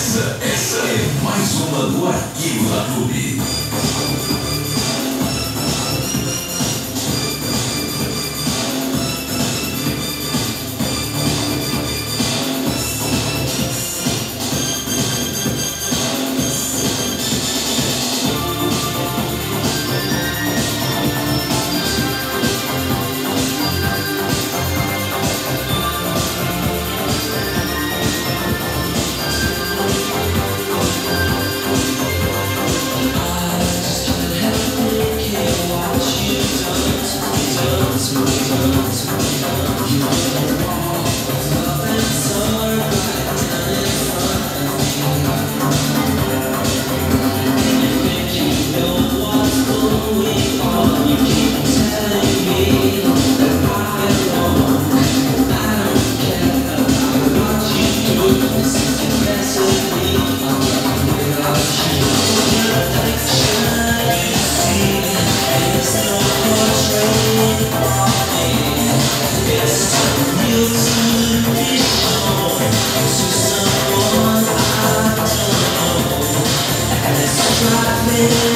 Essa, essa é mais uma do Arquivo da Clube. you.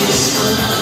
whisper